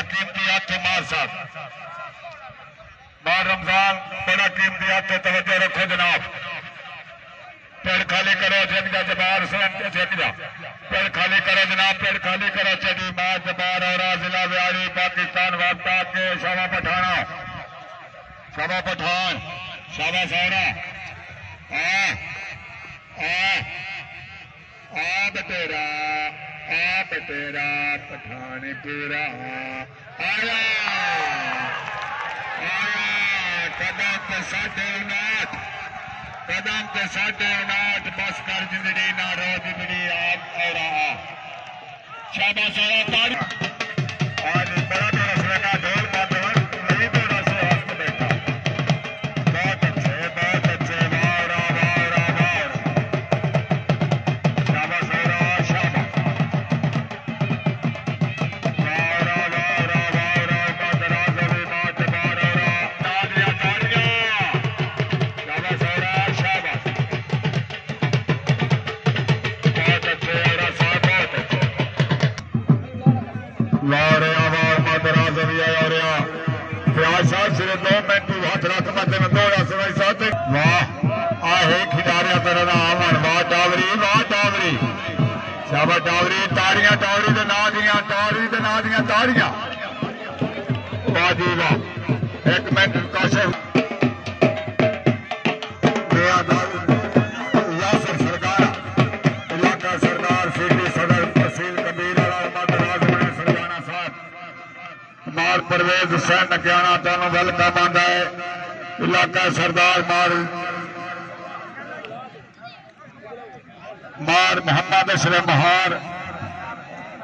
بڑا قیمتی ہاتھ مار صاحب۔ مار رمضان، بڑا قیمتی ہاتھ توجہ رکھو جناب۔ پیڑ خالی کرو جگ جبار سن جگ پیڑ خالی کرو جناب، پیڑ خالی کرو چڑی مار، جبار اور ضلع ویاری، پاکستان وابطہ کے شاما پٹھانا شاما پٹھان شاما سہرا آ آ آ بٹیرا آ بٹیرا پٹھان پورا۔ آیا آیا قدم تے ساڈے اناٹھ قدم تے ساڈے اناٹھ بس کر جندڑی نہ رو جندڑی آپ اور صرف دو منٹ ہاتھ رکھ متے میں دوڑا سوائی ساتھ۔ واہ آہ کھڈاریا طرح دا واہ ٹاوری واہ ٹاوری شابا ٹاوری تاڑیاں ٹاوری دے نا دیاں ٹاوری دے نا دیاں تاڑیاں واہ جی واہ۔ ایک منٹ، کاشف۔ یاسر پرویز حسین نکیانا تانوں ویلکم آندا ہے، علاقہ سردار مار مار محمد اشرف مہار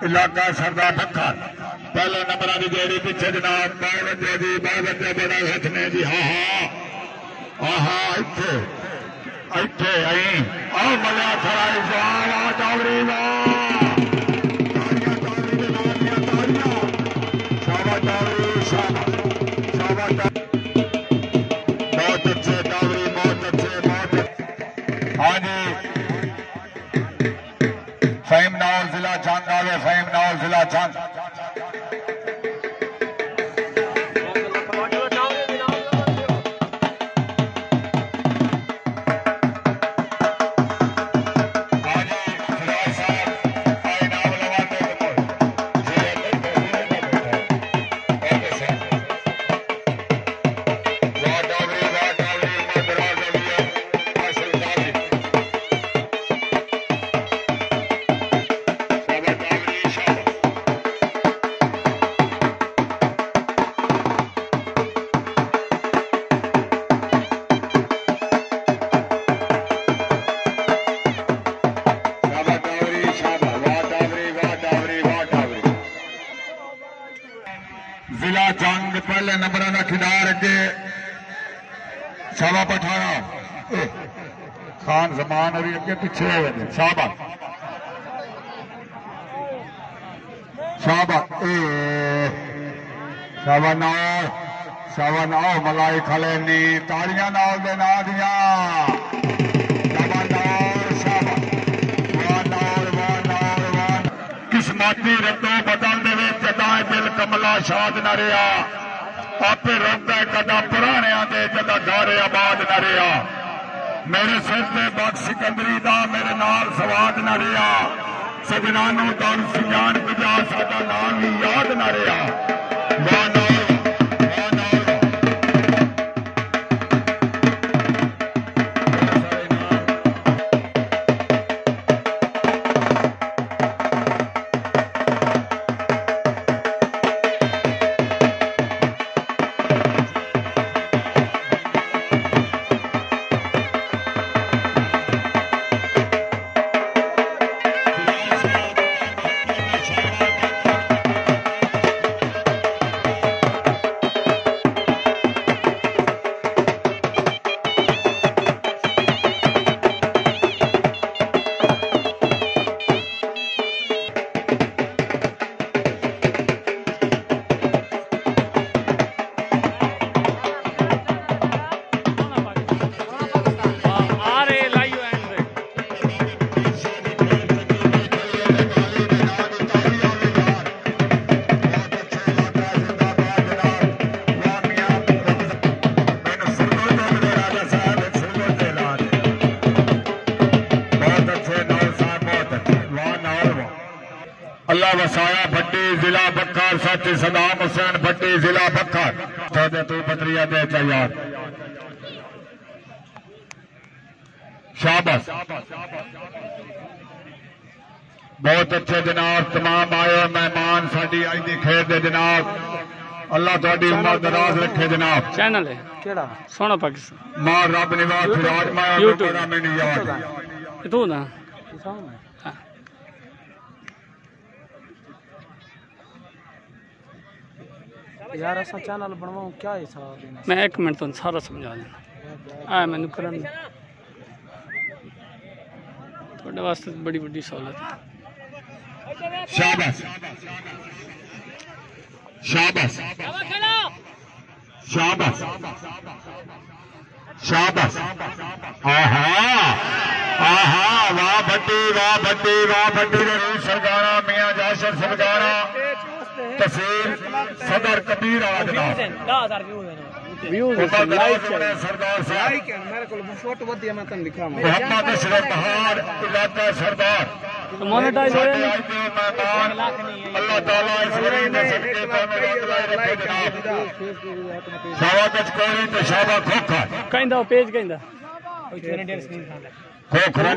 علاقہ سردار ڈکھا پہلے نمبر کی جیڑی پیچھے جناب باوجہ جی باوجہ بڑا ہاتھ نے جی ہاں ہاں۔ ہاں ہاں اتھے اتھے آئی آ ملیا کھڑا جوان، آ ٹاوری واہ اچھے ہاں جی فہم ناول ضلع چند آوے فہم ناول پہلے نمبر کا کھلاڑ کے شابا پٹھانا خان زمان ابھی اگے پیچھے ہوئے نے شابا شابا شابا نو شابا نو ملائی کھلے نی تاڑیاں نال دے نا دیاں شابا نور شابا واہ نور واہ نور واہ قسمتی رتو بدل دے جدا دل کملا شاد نہ رہا آپ روکتا کدا پرانے دے جدا گارے آباد نہ رہا میرے سر سے بخش سکندری دا میرے نال سواد نہ رہا سجنانو دن سجان پجا ساڈا نام یاد نہ رہا اللہ وسایا بھٹی ضلع بکار ساتھی صدام حسین بھٹی ضلع بکار۔ تو تو دے چیار شاباش۔ بہت اچھے جناب تمام آئے مہمان ساری آئی دی کھیت دے جناب۔ اللہ تہاڈی عمر دراز رکھے جناب۔ چینل ہے۔ کیڑا؟ سونا پاکستان۔ ماں رب نواز راج ماں یوٹیوب۔ میں نہیں یاد۔ نا۔ یار اسا چینل بنواؤں کیا حساب ہے؟ میں ایک منٹ تو سارا سمجھا دینا آئے میں نکرن تھوڑے واسطے بڑی بڑی سہولت ہے۔ شاباش۔ شاباش۔ شاباش۔ شاباش۔ آہا۔ آہا واہ بھٹی واہ بھٹی واہ بھٹی رہی سرگارہ میاں جاشر سرگارہ ہزار کبیر آج نا۔ محمد سردار علاقہ سردار۔ تقریر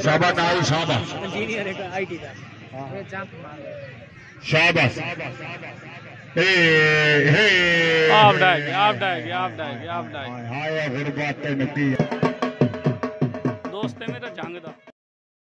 شاباش ہاں۔ دوست میرا جنگ دا۔